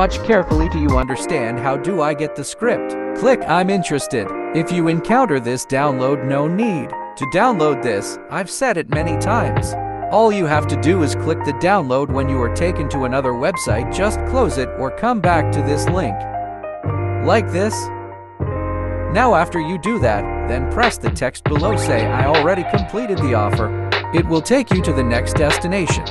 Watch carefully do you understand how do I get the script. Click I'm interested. If you encounter this download no need. To download this, I've said it many times. All you have to do is click the download when you are taken to another website just close it or come back to this link. Like this. Now after you do that, then press the text below say I already completed the offer. It will take you to the next destination.